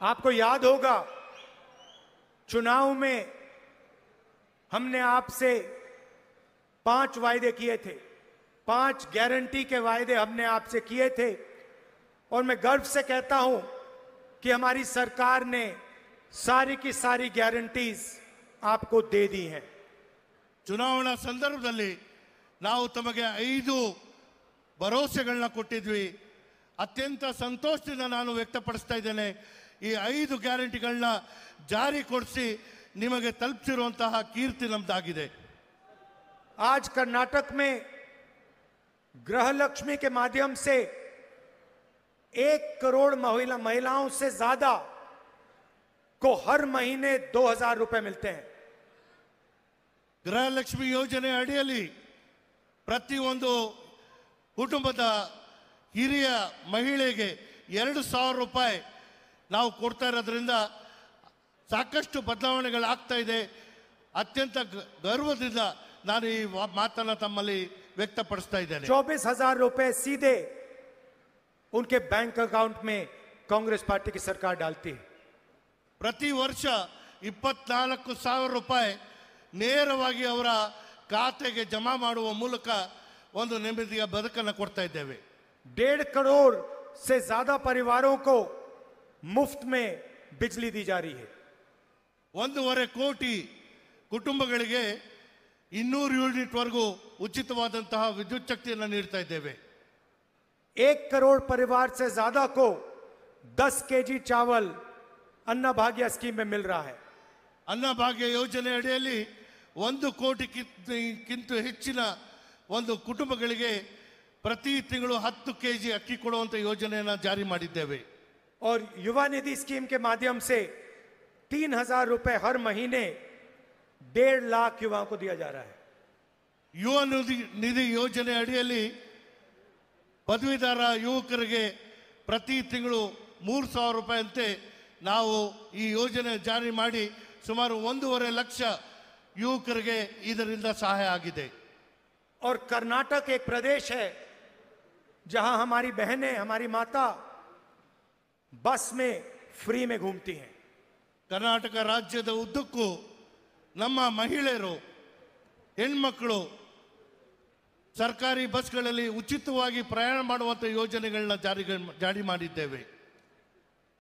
आपको याद होगा चुनाव में हमने आपसे पांच वायदे किए थे पांच गारंटी के वायदे हमने आपसे किए थे और मैं गर्व से कहता हूं कि हमारी सरकार ने सारी की सारी गारंटीज आपको दे दी हैं ಚುನಾವಣಾ ಸಂದರ್ಭದಲ್ಲಿ ನಾವು ತಮಗೆ ಐದು ಭರವಸೆಗಳನ್ನ ಕೊಟ್ಟಿದ್ವಿ ಅತ್ಯಂತ ಸಂತೋಷದಿಂದ ನಾನು ವ್ಯಕ್ತಪಡಿಸ್ತಾ ಇದ್ದೇನೆ ಈ ಐದು ಗ್ಯಾರಂಟಿಗಳನ್ನ ಜಾರಿ ಕೊಡಿಸಿ ನಿಮಗೆ ತಲುಪಿಸಿರುವಂತಹ ಕೀರ್ತಿ ನಮ್ದಾಗಿದೆ आज कर्नाटक में गृह लक्ष्मी के माध्यम से एक करोड़ महिला महिलाओं से ज्यादा को हर महीने दो हजार रुपए मिलते हैं ಗೃಹಲಕ್ಷ್ಮಿ ಯೋಜನೆ ಅಡಿಯಲ್ಲಿ ಪ್ರತಿಯೊಂದು ಕುಟುಂಬದ ಹಿರಿಯ ಮಹಿಳೆಗೆ ಎರಡು ಸಾವಿರ ರೂಪಾಯಿ ನಾವು ಕೊಡ್ತಾ ಇರೋದ್ರಿಂದ ಸಾಕಷ್ಟು ಬದಲಾವಣೆಗಳಾಗ್ತಾ ಇದೆ ಅತ್ಯಂತ ಗ- ಗರ್ವದಿಂದ ನಾನು ಈ ವಾ- ಮಾತನ್ನ ತಮ್ಮಲ್ಲಿ ವ್ಯಕ್ತಪಡಿಸ್ತಾ ಇದ್ದೇನೆ चौबीस हजार रुपए सीधे उनके बैंक अकाउंट में कांग्रेस पार्टी की सरकार डालती है ಪ್ರತಿ ವರ್ಷ ಇಪ್ಪತ್ನಾಲ್ಕು ಸಾವಿರ ರೂಪಾಯಿ ನೇರವಾಗಿ ಅವರ ಖಾತೆಗೆ ಜಮಾ ಮಾಡುವ ಮೂಲಕ ಒಂದು ನೆಮ್ಮದಿಯ ಬದುಕನ್ನು ಕೊಡ್ತಾ ಇದ್ದೇವೆ डेढ़ करोड़ से ज्यादा परिवारों को मुफ्त में बिजली दी जा रही है ಒಂದೂವರೆ ಕೋಟಿ ಕುಟುಂಬಗಳಿಗೆ ಇನ್ನೂರು ಯೂನಿಟ್ವರೆಗೂ ಉಚಿತವಾದಂತಹ ವಿದ್ಯುತ್ ಶಕ್ತಿಯನ್ನು ನೀಡ್ತಾ ಇದ್ದೇವೆ एक करोड़ परिवार से ज्यादा को 10 केजी चावल अन्ना भाग्य स्कीम में मिल रहा है ಅನ್ನಭಾಗ್ಯ ಯೋಜನೆ ಅಡಿಯಲ್ಲಿ ಒಂದು ಕೋಟಿಗಿಂತ ಹೆಚ್ಚಿನ ಒಂದು ಕುಟುಂಬಗಳಿಗೆ ಪ್ರತಿ ತಿಂಗಳು ಹತ್ತು ಕೆ ಜಿ ಅಕ್ಕಿ ಕೊಡುವಂಥ ಯೋಜನೆಯನ್ನು ಜಾರಿ ಮಾಡಿದ್ದೇವೆ और युवा निधि स्कीम के माध्यम से तीन हजार रुपए हर महीने डेढ़ लाख युवाओं को दिया जा रहा है ಯುವ ನಿಧಿ ನಿಧಿ ಯೋಜನೆ ಅಡಿಯಲ್ಲಿ ಪದವೀಧರ ಯುವಕರಿಗೆ ಪ್ರತಿ ತಿಂಗಳು ಮೂರು ಸಾವಿರ ರೂಪಾಯಿಯಂತೆ ನಾವು ಈ ಯೋಜನೆ ಜಾರಿ ಮಾಡಿ ಸುಮಾರು ಒಂದೂವರೆ ಲಕ್ಷ ಯುವಕರಿಗೆ ಇದರಿಂದ ಸಹಾಯ ಆಗಿದೆ और कर्नाटक एक प्रदेश है जहां हमारी बहनें हमारी माता बस में फ्री में घूमती हैं ಕರ್ನಾಟಕ ರಾಜ್ಯದ ಉದ್ದಕ್ಕೂ ನಮ್ಮ ಮಹಿಳೆಯರು ಹೆಣ್ಮಕ್ಕಳು ಸರ್ಕಾರಿ ಬಸ್ಗಳಲ್ಲಿ ಉಚಿತವಾಗಿ ಪ್ರಯಾಣ ಮಾಡುವಂಥ ಯೋಜನೆಗಳನ್ನ ಜಾರಿ ಜಾರಿ ಮಾಡಿದ್ದೇವೆ